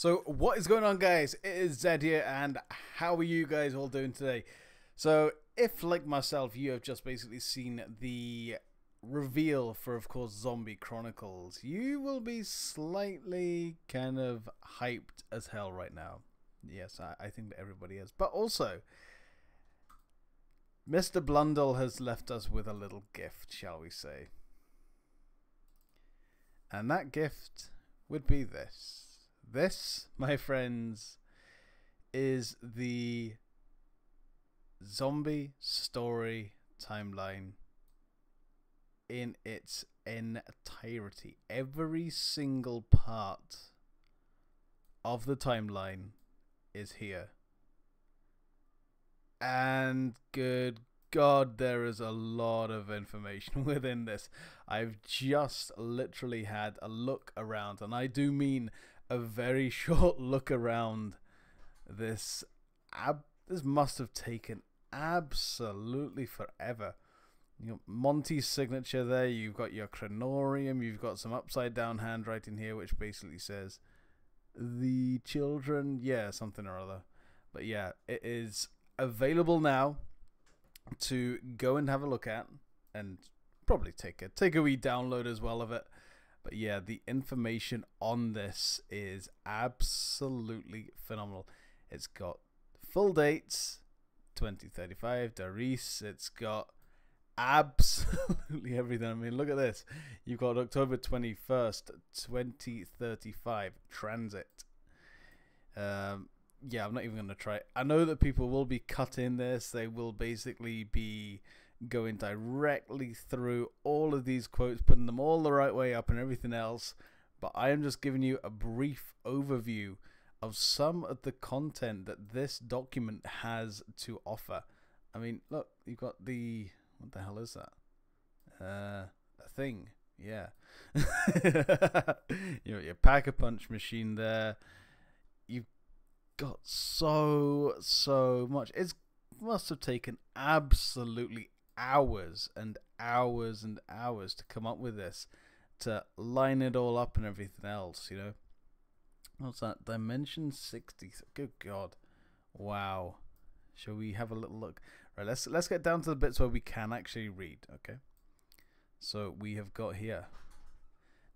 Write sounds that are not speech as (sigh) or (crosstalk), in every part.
So, what is going on, guys? It is Zed here, and how are you guys all doing today? So, if, like myself, you have just basically seen the reveal for, of course, Zombie Chronicles, you will be slightly kind of hyped as hell right now. Yes, I, I think that everybody is. But also, Mr. Blundell has left us with a little gift, shall we say. And that gift would be this. This, my friends, is the zombie story timeline in its entirety. Every single part of the timeline is here. And good God, there is a lot of information (laughs) within this. I've just literally had a look around, and I do mean a very (laughs) short look around this. Ab- this must have taken absolutely forever. You got Monty's signature there. You've got your Kronorium. You've got some upside down handwriting here, which basically says the children. Yeah, something or other. But yeah, it is available now to go and have a look at and probably take a take a wee download as well of it. But yeah, the information on this is absolutely phenomenal. It's got full dates, 2035, Darius. It's got absolutely (laughs) everything. I mean, look at this. You've got October 21st, 2035, transit. Um, yeah, I'm not even going to try. I know that people will be cutting this. They will basically be going directly through all of these quotes, putting them all the right way up and everything else. But I am just giving you a brief overview of some of the content that this document has to offer. I mean, look, you've got the. What the hell is that? Uh, a thing. Yeah. (laughs) you know, your pack a punch machine there. You've got so so much. It must have taken absolutely hours and hours and hours to come up with this, to line it all up and everything else. You know, what's that? Dimension sixty. Good God, wow. Shall we have a little look? Right, let's let's get down to the bits where we can actually read. Okay, so we have got here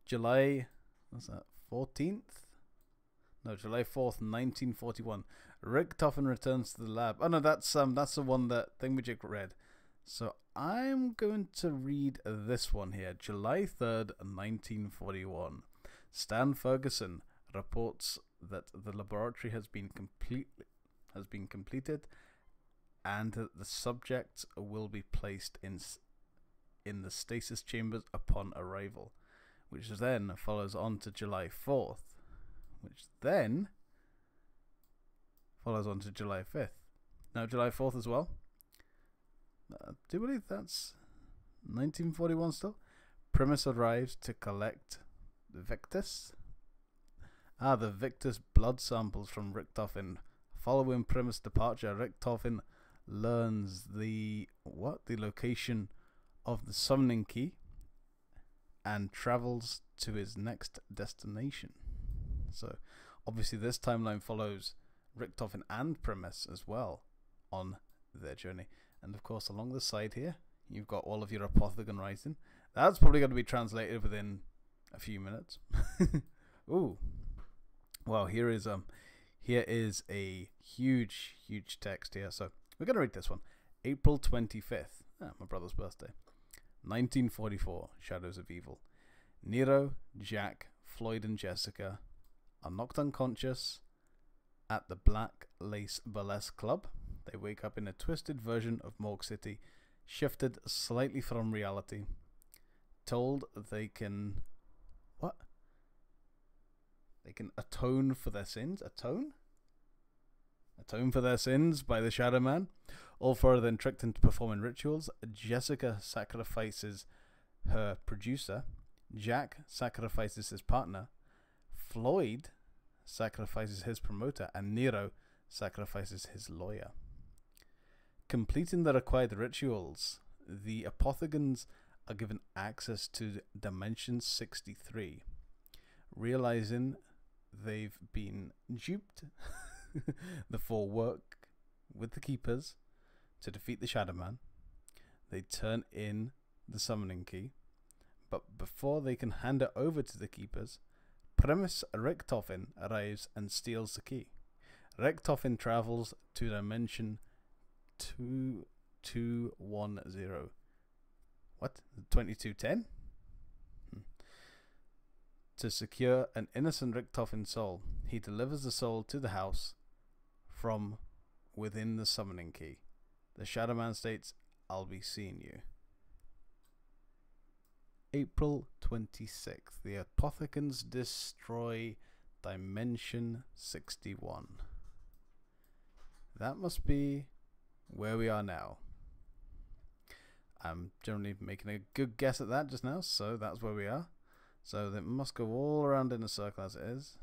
July. What's that? Fourteenth no, July 4th, 1941. Rick Richtofen returns to the lab. Oh no, that's um that's the one that Thingamajig read. So I'm going to read this one here. July 3rd, 1941. Stan Ferguson reports that the laboratory has been complete has been completed and that the subjects will be placed in in the stasis chambers upon arrival, which then follows on to July 4th which then follows on to July 5th. Now, July 4th as well. Uh, do you believe that's 1941 still? Primis arrives to collect the Victus. Ah, the Victus blood samples from Richtofen. Following Primis' departure, Richtofen learns the what the location of the summoning key and travels to his next destination. So obviously this timeline follows Richtofen and Primis as well on their journey. And of course along the side here you've got all of your Apothicon writing. That's probably going to be translated within a few minutes. (laughs) Ooh. Well, here is um here is a huge huge text here. So we're going to read this one. April 25th. Ah, my brother's birthday. 1944. Shadows of Evil. Nero, Jack, Floyd and Jessica are knocked unconscious at the Black Lace Burlesque Club. They wake up in a twisted version of Morg City, shifted slightly from reality, told they can. What? They can atone for their sins? Atone? Atone for their sins by the Shadow Man. All four are then tricked into performing rituals. Jessica sacrifices her producer. Jack sacrifices his partner. Floyd sacrifices his promoter, and Nero sacrifices his lawyer. Completing the required rituals, the Apothicons are given access to Dimension 63. Realizing they've been duped. (laughs) the four work with the keepers to defeat the Shadow Man. They turn in the summoning key, but before they can hand it over to the keepers, Primis Richtofen arrives and steals the key. Richtofen travels to dimension 2210. What? 2210? Hmm. To secure an innocent Richtofen soul, he delivers the soul to the house from within the summoning key. The Shadow Man states, I'll be seeing you. April 26th. The Apothicons destroy Dimension 61. That must be where we are now. I'm generally making a good guess at that just now, so that's where we are. So it must go all around in a circle as it is.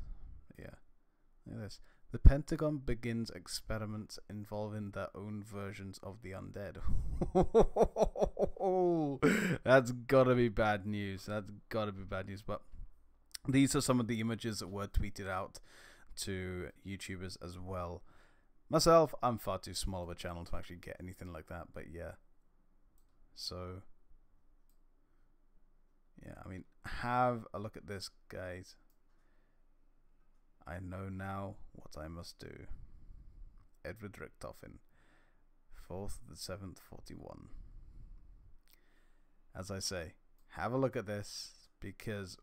Yeah. Look at this. The Pentagon begins experiments involving their own versions of the undead. (laughs) That's gotta be bad news. That's gotta be bad news. But these are some of the images that were tweeted out to YouTubers as well. Myself, I'm far too small of a channel to actually get anything like that, but yeah. So, yeah, I mean, have a look at this, guys. I know now what I must do. Edward Richtofen, 4th the 7th, 41. As I say, have a look at this because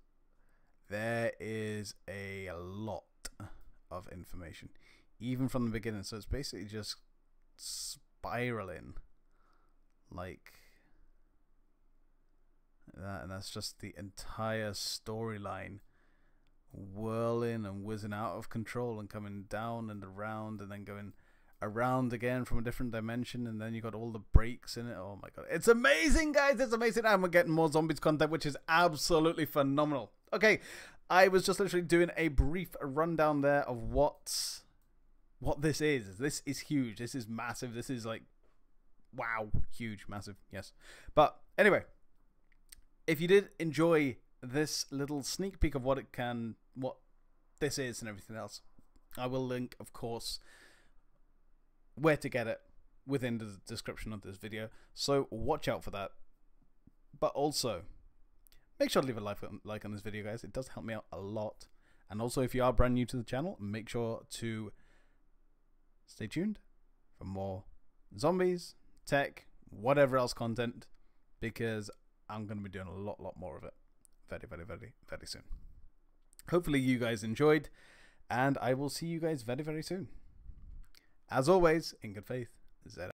there is a lot of information, even from the beginning. So it's basically just spiraling like that, and that's just the entire storyline whirling and whizzing out of control and coming down and around and then going around again from a different dimension and then you got all the breaks in it. Oh my god. It's amazing guys! It's amazing! And we're getting more zombies content which is absolutely phenomenal. Okay i was just literally doing a brief rundown there of what what this is this is huge this is massive this is like wow huge massive yes but anyway if you did enjoy this little sneak peek of what it can, what this is, and everything else. I will link, of course, where to get it within the description of this video. So watch out for that. But also, make sure to leave a like, like on this video, guys. It does help me out a lot. And also, if you are brand new to the channel, make sure to stay tuned for more zombies, tech, whatever else content, because I'm going to be doing a lot, lot more of it very, very, very, very soon. Hopefully, you guys enjoyed, and I will see you guys very, very soon. As always, in good faith, Zed.